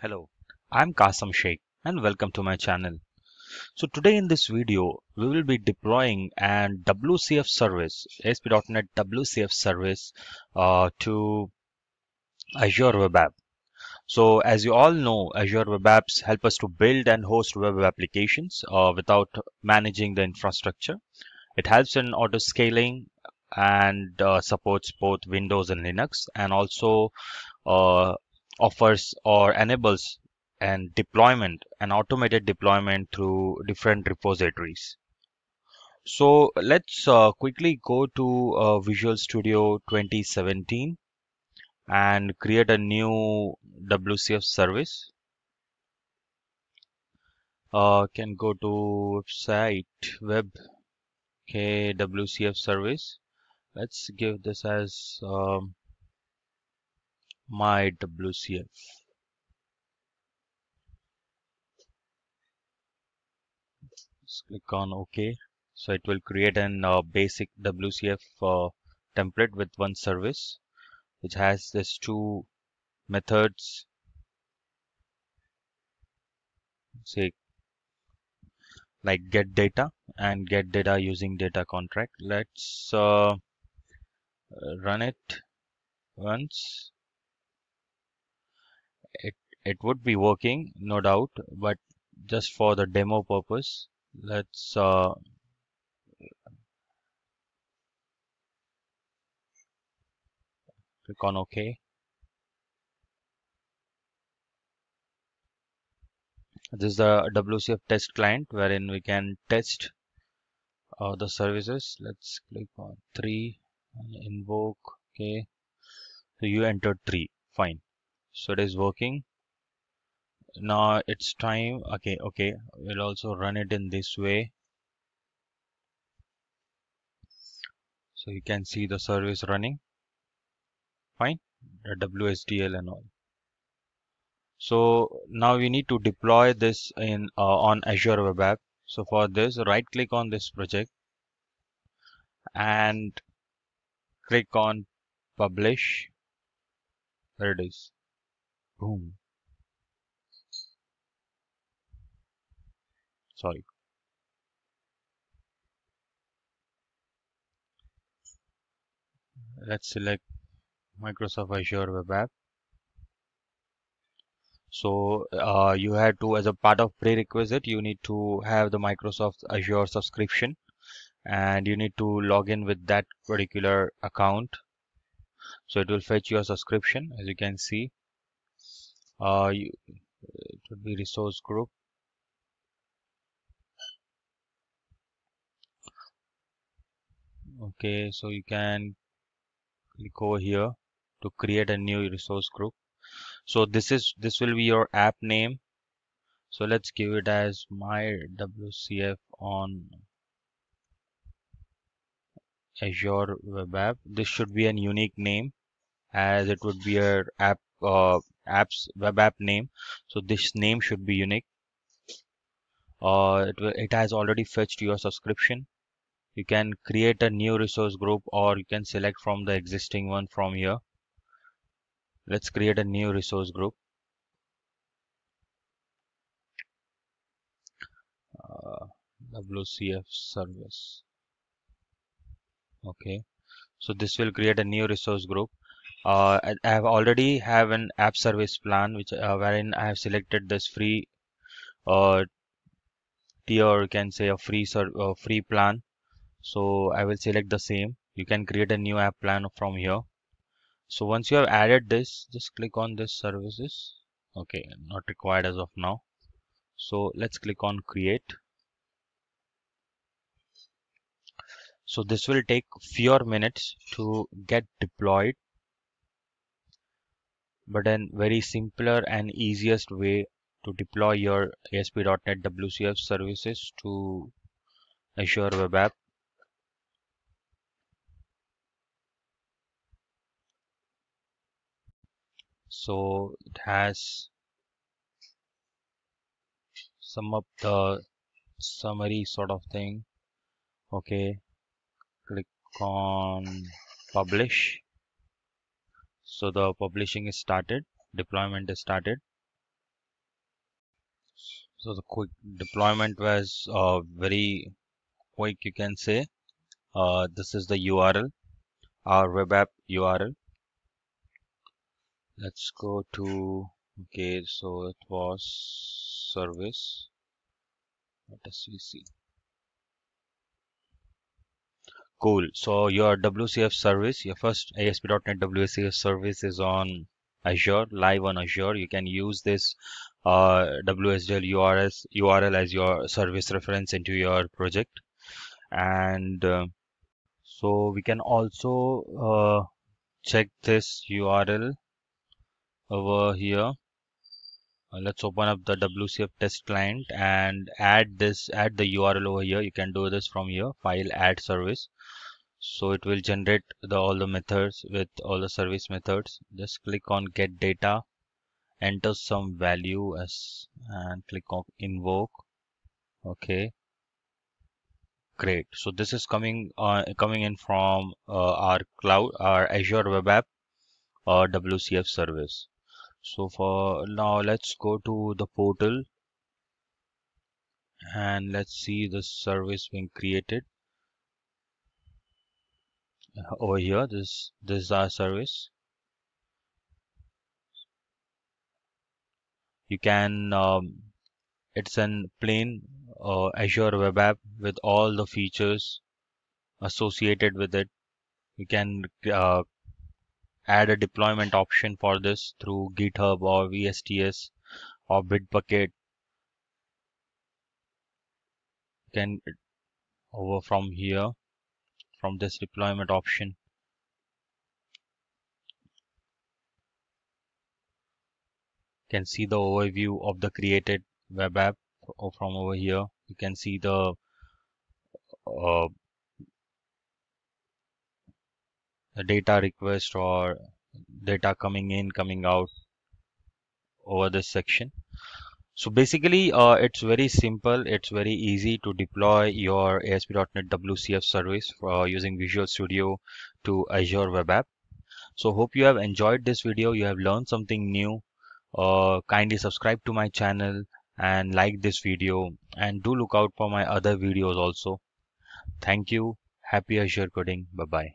Hello, I'm Kasam Shaikh and welcome to my channel. So today in this video, we will be deploying an WCF service, ASP.NET WCF service uh, to Azure Web App. So as you all know, Azure Web Apps help us to build and host web applications uh, without managing the infrastructure. It helps in auto scaling and uh, supports both Windows and Linux and also uh, offers or enables and deployment and automated deployment through different repositories. So let's uh, quickly go to uh, Visual Studio 2017 and create a new WCF service. Uh, can go to website web okay WCF service. Let's give this as um, my WCF. Just click on OK. So it will create an uh, basic WCF uh, template with one service, which has these two methods. Say like get data and get data using data contract. Let's uh, run it once it it would be working no doubt but just for the demo purpose let's uh, click on OK. This is the WCF test client wherein we can test uh, the services. Let's click on 3 invoke okay. So you entered 3 fine so it is working. Now it's time okay okay we'll also run it in this way. So you can see the service running. Fine. The WSDL and all. So now we need to deploy this in uh, on Azure Web App. So for this right click on this project and click on publish. There it is boom. Sorry. Let's select Microsoft Azure Web App. So uh, you had to as a part of prerequisite you need to have the Microsoft Azure subscription and you need to log in with that particular account. So it will fetch your subscription as you can see uh, you, it would be resource group. Okay so you can click over here to create a new resource group. So this is this will be your app name. So let's give it as my WCF on Azure web app. This should be a unique name as it would be your app uh, apps web app name. So this name should be unique. Uh, it, it has already fetched your subscription. You can create a new resource group or you can select from the existing one from here. Let's create a new resource group. Uh, WCF service. Okay. So this will create a new resource group uh, I, have already have an app service plan which uh, wherein I have selected this free uh, tier you can say a free uh, free plan. So I will select the same. You can create a new app plan from here. So once you have added this just click on this services. Okay not required as of now. So let's click on create. So this will take fewer minutes to get deployed but then very simpler and easiest way to deploy your ASP.NET WCF services to Azure Web App. So it has some of the summary sort of thing. Okay. Click on publish so the publishing is started deployment is started So the quick deployment was uh, very quick, you can say. Uh, this is the URL, our web app URL. Let's go to, okay, so it was service. Let us see. Cool. So your WCF service, your first ASP.NET WCF service is on Azure, live on Azure. You can use this uh, WSDL URL, URL as your service reference into your project. And uh, so we can also uh, check this URL over here. Uh, let's open up the WCF test client and add this, add the URL over here. You can do this from here, file add service so it will generate the all the methods with all the service methods. Just click on get data enter some value as and click on invoke. Okay. Great. So this is coming uh, coming in from uh, our cloud our azure web app or wcf service. So for now let's go to the portal and let's see the service being created over here this this is our service. You can um, it's an plain uh, Azure web app with all the features associated with it. You can uh, add a deployment option for this through github or vsts or bitbucket. You can over from here from this deployment option. You can see the overview of the created web app from over here. You can see the uh, data request or data coming in, coming out over this section. So basically, uh, it's very simple. It's very easy to deploy your ASP.NET WCF service uh, using Visual Studio to Azure Web App. So hope you have enjoyed this video. You have learned something new. Uh, kindly subscribe to my channel and like this video and do look out for my other videos also. Thank you. Happy Azure coding. Bye bye.